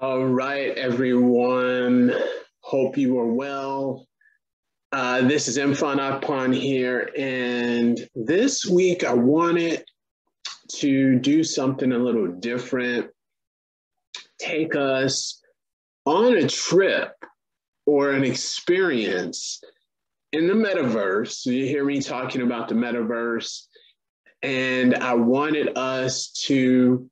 All right, everyone. Hope you are well. Uh, this is Mfon Akpan here, and this week I wanted to do something a little different. Take us on a trip or an experience in the metaverse. You hear me talking about the metaverse, and I wanted us to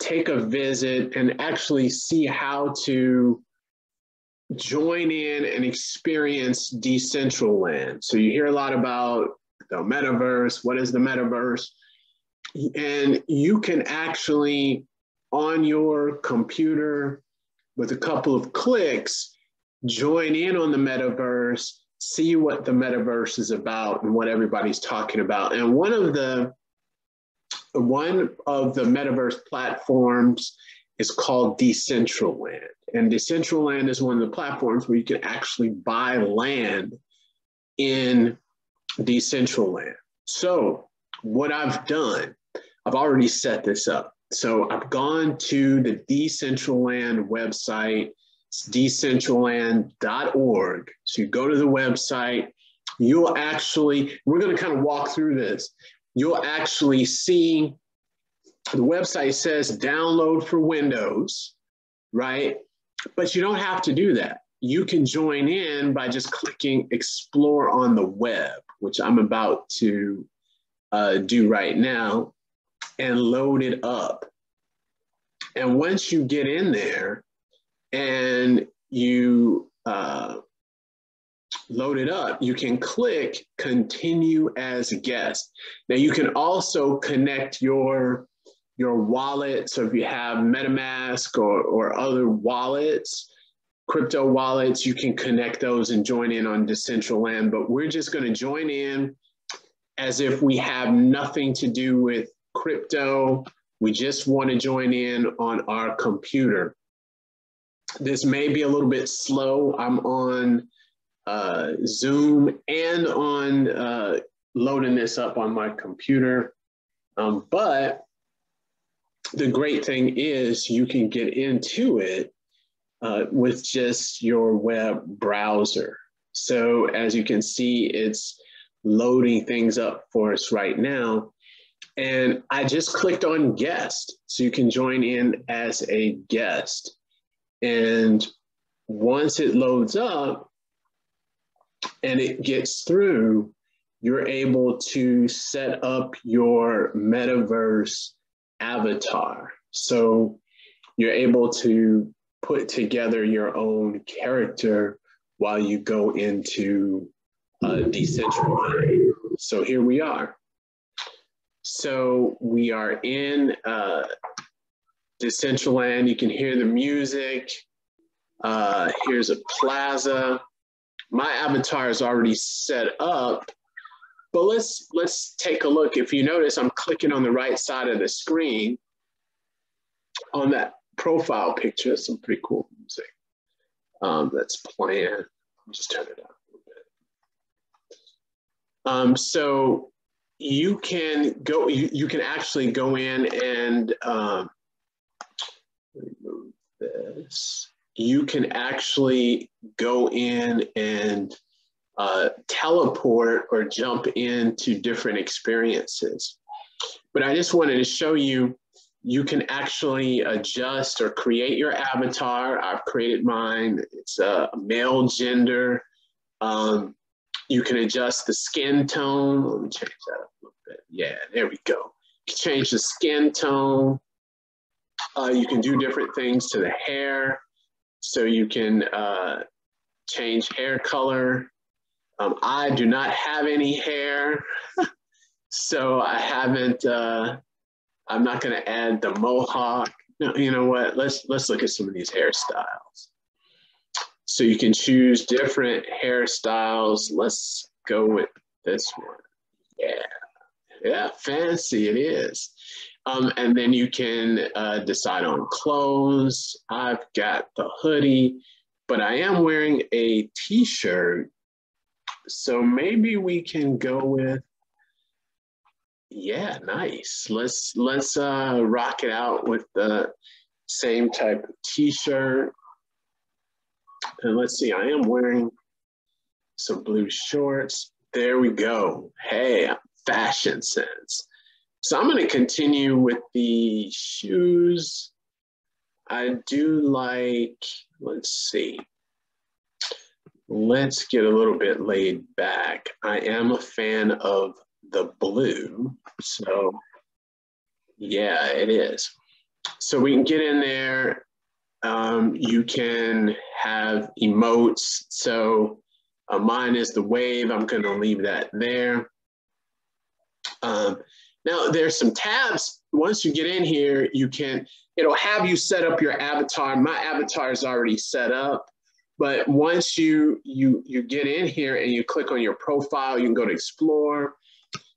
take a visit and actually see how to join in and experience Decentraland. So you hear a lot about the metaverse. What is the metaverse? And you can actually, on your computer, with a couple of clicks, join in on the metaverse, see what the metaverse is about and what everybody's talking about. And one of the one of the metaverse platforms is called Decentraland. And Decentraland is one of the platforms where you can actually buy land in Decentraland. So, what I've done, I've already set this up. So, I've gone to the Decentraland website, it's decentraland.org. So, you go to the website, you'll actually, we're going to kind of walk through this you'll actually see the website says download for Windows, right? But you don't have to do that. You can join in by just clicking explore on the web, which I'm about to uh, do right now, and load it up. And once you get in there and you uh, load it up, you can click continue as guest. Now you can also connect your, your wallet. So if you have MetaMask or, or other wallets, crypto wallets, you can connect those and join in on Decentraland. But we're just going to join in as if we have nothing to do with crypto. We just want to join in on our computer. This may be a little bit slow. I'm on uh, Zoom and on uh, loading this up on my computer. Um, but the great thing is you can get into it uh, with just your web browser. So as you can see, it's loading things up for us right now. And I just clicked on guest. So you can join in as a guest. And once it loads up, and it gets through, you're able to set up your metaverse avatar. So you're able to put together your own character while you go into uh, Decentraland. So here we are. So we are in uh, Decentraland. You can hear the music. Uh, here's a plaza my avatar is already set up. But let's let's take a look. If you notice, I'm clicking on the right side of the screen on that profile picture. Some pretty cool music um, that's playing. Just turn it up a little bit. Um, so you can go. You, you can actually go in and um, remove this you can actually go in and uh, teleport or jump into different experiences. But I just wanted to show you, you can actually adjust or create your avatar. I've created mine. It's a male gender. Um, you can adjust the skin tone. Let me change that up a little bit. Yeah, there we go. You can change the skin tone. Uh, you can do different things to the hair. So you can uh, change hair color. Um, I do not have any hair, so I haven't, uh, I'm not gonna add the mohawk. No, you know what, let's, let's look at some of these hairstyles. So you can choose different hairstyles. Let's go with this one. Yeah, yeah, fancy it is. Um, and then you can uh, decide on clothes. I've got the hoodie, but I am wearing a t-shirt. So maybe we can go with, yeah, nice. Let's let's uh, rock it out with the same type of t-shirt. And let's see, I am wearing some blue shorts. There we go. Hey, fashion sense. So I'm going to continue with the shoes. I do like, let's see. Let's get a little bit laid back. I am a fan of the blue. So yeah, it is. So we can get in there. Um, you can have emotes. So uh, mine is the wave. I'm going to leave that there. Um, now there's some tabs. Once you get in here, you can, it'll have you set up your avatar. My avatar is already set up. But once you, you, you get in here and you click on your profile, you can go to explore,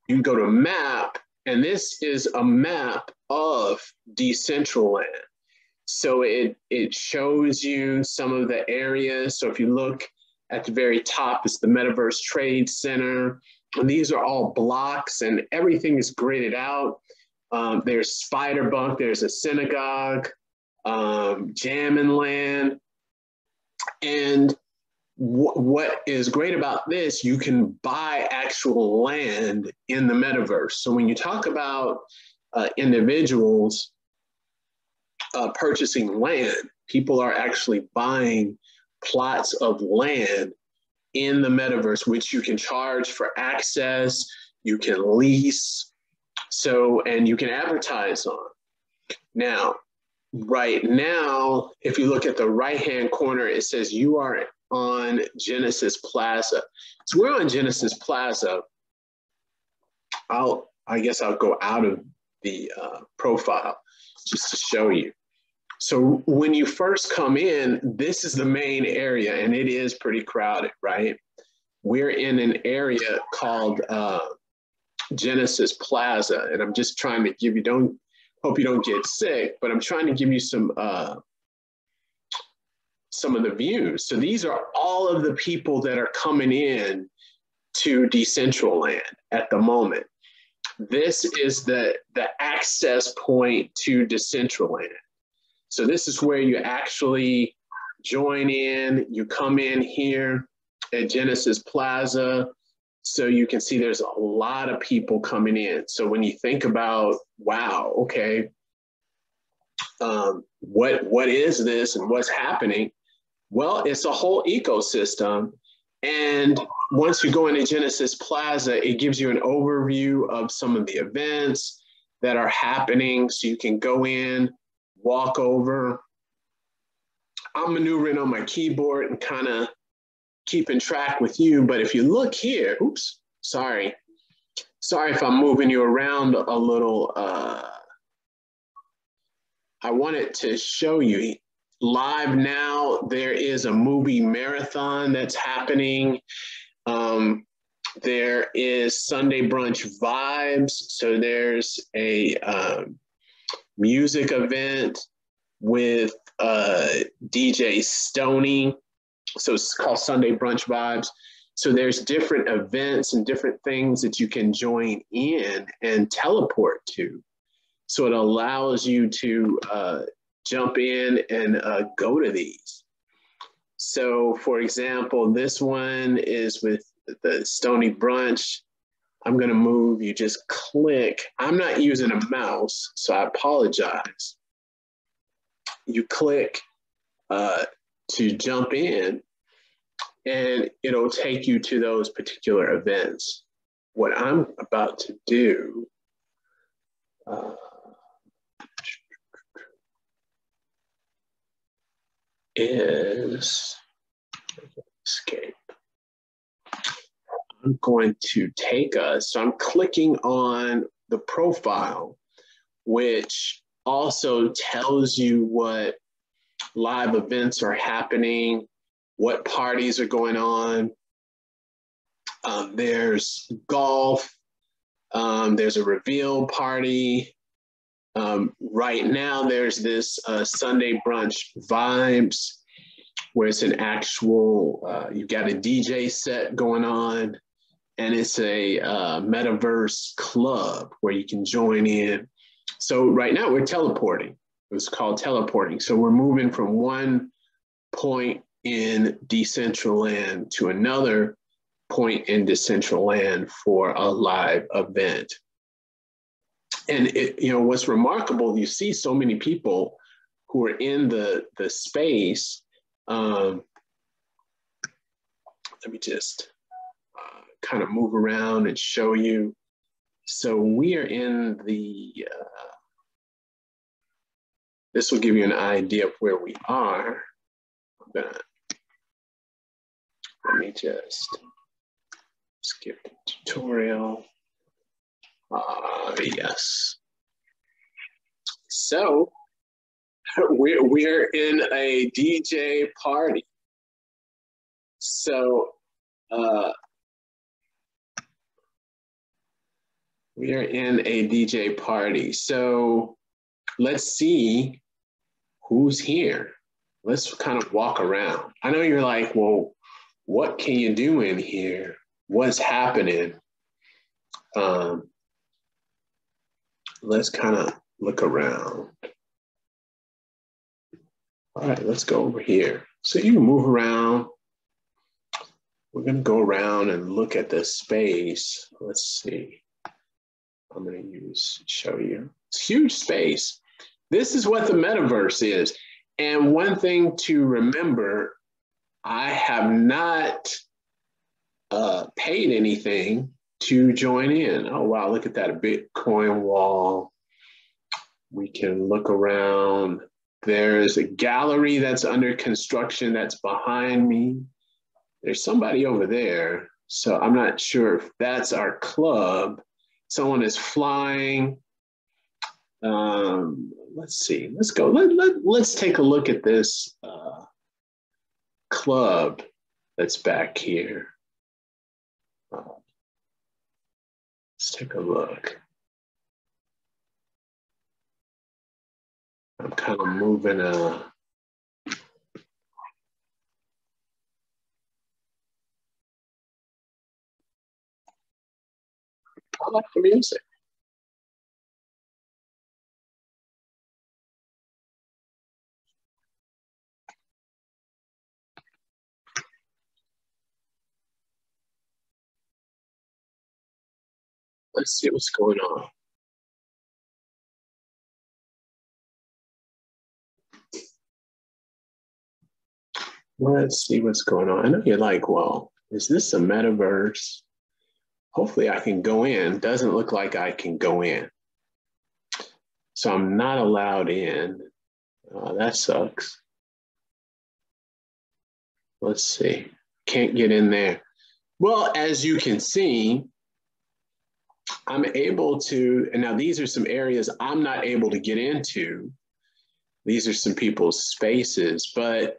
you can go to map, and this is a map of Decentraland. So it, it shows you some of the areas. So if you look at the very top, it's the Metaverse Trade Center. And these are all blocks and everything is gridded out. Um, there's Spiderbunk, there's a synagogue, um, Jammin Land. And what is great about this, you can buy actual land in the metaverse. So when you talk about uh, individuals uh, purchasing land, people are actually buying plots of land in the metaverse, which you can charge for access, you can lease, so, and you can advertise on. Now, right now, if you look at the right-hand corner, it says you are on Genesis Plaza. So we're on Genesis Plaza. I'll, I guess I'll go out of the uh, profile just to show you. So when you first come in, this is the main area and it is pretty crowded, right? We're in an area called uh, Genesis Plaza and I'm just trying to give you, don't, hope you don't get sick, but I'm trying to give you some, uh, some of the views. So these are all of the people that are coming in to Decentraland at the moment. This is the, the access point to Decentraland. So this is where you actually join in, you come in here at Genesis Plaza. So you can see there's a lot of people coming in. So when you think about, wow, okay, um, what, what is this and what's happening? Well, it's a whole ecosystem. And once you go into Genesis Plaza, it gives you an overview of some of the events that are happening. So you can go in, walk over. I'm maneuvering on my keyboard and kind of keeping track with you. But if you look here, oops, sorry. Sorry if I'm moving you around a little. Uh, I wanted to show you live now. There is a movie marathon that's happening. Um, there is Sunday brunch vibes. So there's a um, music event with uh, DJ Stony. So it's called Sunday Brunch Vibes. So there's different events and different things that you can join in and teleport to. So it allows you to uh, jump in and uh, go to these. So for example, this one is with the Stony Brunch. I'm gonna move, you just click. I'm not using a mouse, so I apologize. You click uh, to jump in and it'll take you to those particular events. What I'm about to do uh, is escape. I'm going to take us, so I'm clicking on the profile, which also tells you what live events are happening, what parties are going on. Um, there's golf, um, there's a reveal party. Um, right now, there's this uh, Sunday brunch vibes where it's an actual, uh, you've got a DJ set going on and it's a uh, metaverse club where you can join in. So right now we're teleporting. It's called teleporting. So we're moving from one point in Decentraland to another point in Decentraland for a live event. And it, you know what's remarkable, you see so many people who are in the the space. Um, let me just kind of move around and show you. So we are in the. Uh, this will give you an idea of where we are. I'm gonna let me just skip the tutorial. Uh, yes. So we're, we're in a DJ party. So uh, we are in a DJ party. So let's see who's here. Let's kind of walk around. I know you're like, well, what can you do in here? What's happening? Um, let's kind of look around. All right, let's go over here. So you can move around. We're gonna go around and look at the space. Let's see. I'm gonna use, show you. It's huge space. This is what the metaverse is. And one thing to remember, I have not uh, paid anything to join in. Oh, wow, look at that, a Bitcoin wall. We can look around. There's a gallery that's under construction that's behind me. There's somebody over there. So I'm not sure if that's our club. Someone is flying. Um, let's see. Let's go. Let, let, let's take a look at this uh, club that's back here. Let's take a look. I'm kind of moving uh I like the music. Let's see what's going on. Let's see what's going on. I know you're like, well, is this a metaverse? Hopefully I can go in. Doesn't look like I can go in. So I'm not allowed in. Uh, that sucks. Let's see. Can't get in there. Well, as you can see, I'm able to, and now these are some areas I'm not able to get into. These are some people's spaces, but,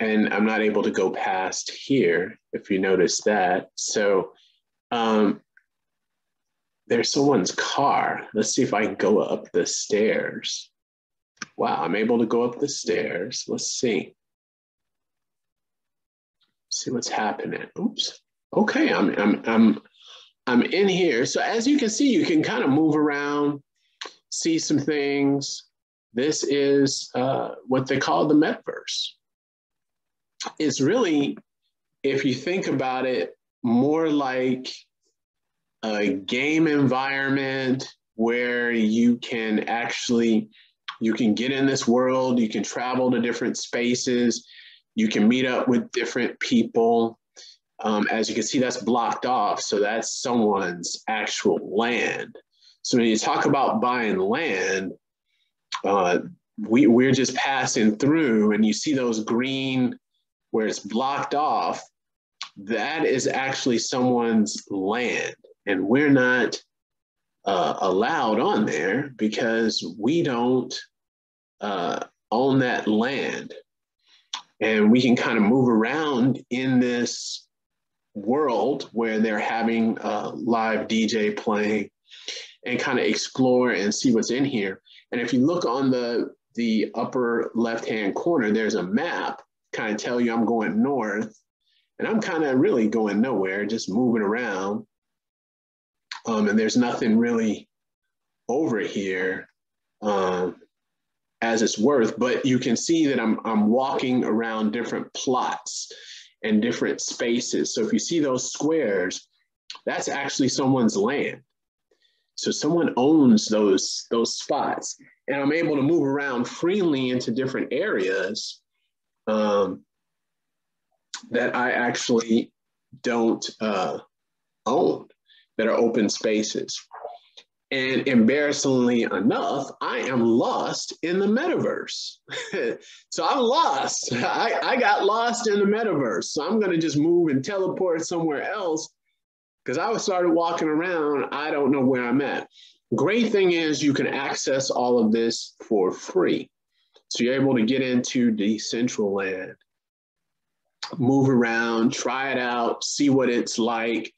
and I'm not able to go past here, if you notice that. So um, there's someone's car. Let's see if I can go up the stairs. Wow, I'm able to go up the stairs. Let's see. See what's happening. Oops. Okay, I'm I'm I'm I'm in here. So as you can see, you can kind of move around, see some things. This is uh, what they call the metaverse. It's really, if you think about it, more like a game environment where you can actually you can get in this world you can travel to different spaces you can meet up with different people um, as you can see, that's blocked off. So that's someone's actual land. So when you talk about buying land, uh, we, we're just passing through and you see those green where it's blocked off, that is actually someone's land. And we're not uh, allowed on there because we don't uh, own that land. And we can kind of move around in this world where they're having a live DJ playing and kind of explore and see what's in here. And if you look on the the upper left hand corner, there's a map kind of tell you I'm going north, and I'm kind of really going nowhere, just moving around. Um, and there's nothing really over here. Um, as it's worth, but you can see that I'm, I'm walking around different plots and different spaces. So if you see those squares, that's actually someone's land. So someone owns those, those spots. And I'm able to move around freely into different areas um, that I actually don't uh, own, that are open spaces. And embarrassingly enough, I am lost in the metaverse. so I'm lost. I, I got lost in the metaverse. So I'm going to just move and teleport somewhere else because I started walking around. I don't know where I'm at. Great thing is you can access all of this for free. So you're able to get into Decentraland, move around, try it out, see what it's like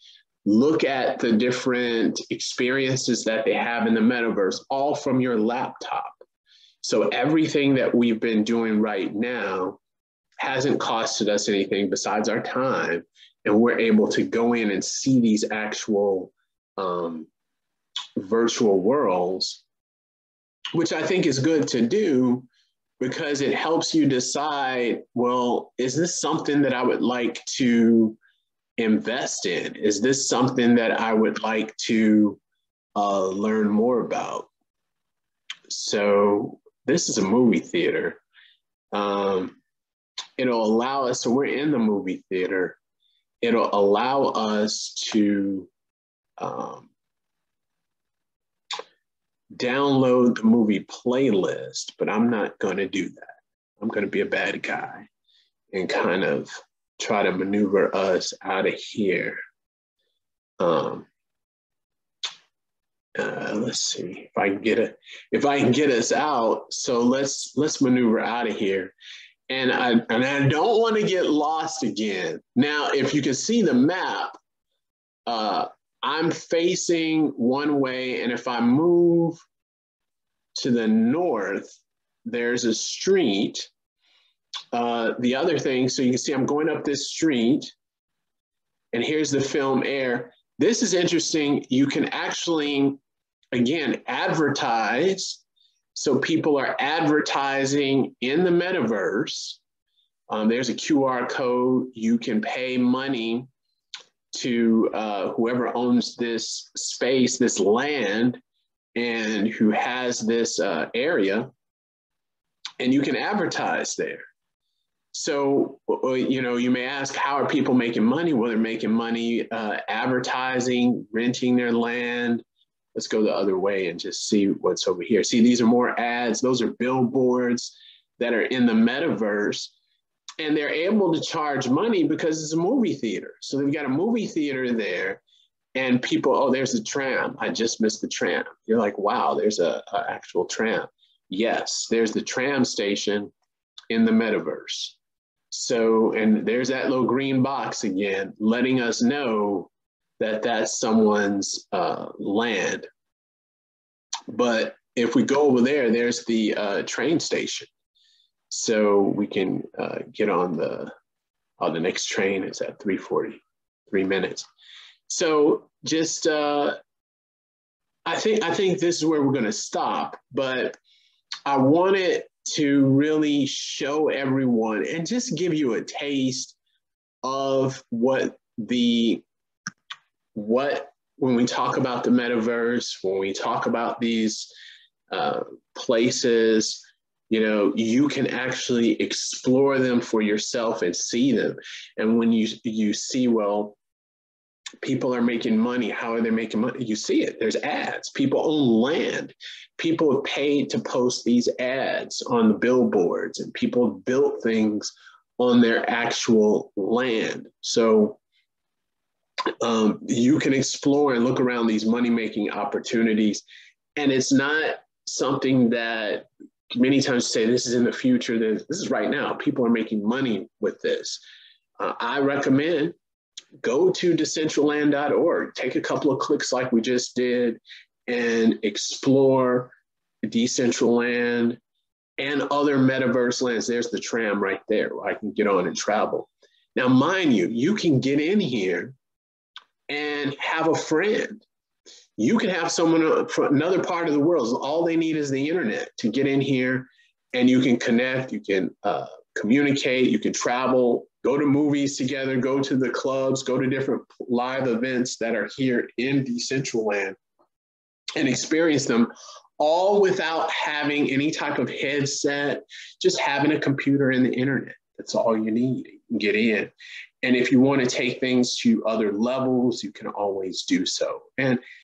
look at the different experiences that they have in the metaverse, all from your laptop. So everything that we've been doing right now hasn't costed us anything besides our time. And we're able to go in and see these actual um, virtual worlds, which I think is good to do because it helps you decide well, is this something that I would like to invest in? Is this something that I would like to uh, learn more about? So this is a movie theater. Um, it'll allow us, so we're in the movie theater. It'll allow us to um, download the movie playlist, but I'm not going to do that. I'm going to be a bad guy and kind of try to maneuver us out of here. Um, uh, let's see if I can get it. If I can get us out, so let's let's maneuver out of here. And I and I don't want to get lost again. Now, if you can see the map, uh, I'm facing one way, and if I move to the north, there's a street uh, the other thing, so you can see I'm going up this street, and here's the film air. This is interesting. You can actually, again, advertise. So people are advertising in the metaverse. Um, there's a QR code. You can pay money to uh, whoever owns this space, this land, and who has this uh, area, and you can advertise there. So, you know, you may ask, how are people making money? Well, they're making money uh, advertising, renting their land. Let's go the other way and just see what's over here. See, these are more ads. Those are billboards that are in the metaverse. And they're able to charge money because it's a movie theater. So they've got a movie theater there and people, oh, there's a tram. I just missed the tram. You're like, wow, there's a, a actual tram. Yes, there's the tram station in the metaverse. So, and there's that little green box again, letting us know that that's someone's uh, land. But if we go over there, there's the uh, train station. So we can uh, get on the, on the next train It's at 3.40, three minutes. So just, uh, I think, I think this is where we're gonna stop, but I wanted to really show everyone and just give you a taste of what the what when we talk about the metaverse when we talk about these uh, places you know you can actually explore them for yourself and see them and when you you see well people are making money. How are they making money? You see it. There's ads. People own land. People have paid to post these ads on the billboards, and people built things on their actual land. So um, you can explore and look around these money making opportunities. And it's not something that many times say this is in the future, this is right now. People are making money with this. Uh, I recommend go to decentraland.org, take a couple of clicks like we just did, and explore Decentraland and other metaverse lands. There's the tram right there where I can get on and travel. Now, mind you, you can get in here and have a friend. You can have someone from another part of the world. All they need is the internet to get in here and you can connect, you can uh, communicate, you can travel, go to movies together, go to the clubs, go to different live events that are here in Decentraland and experience them all without having any type of headset, just having a computer and the internet. That's all you need. You can get in. And if you want to take things to other levels, you can always do so. And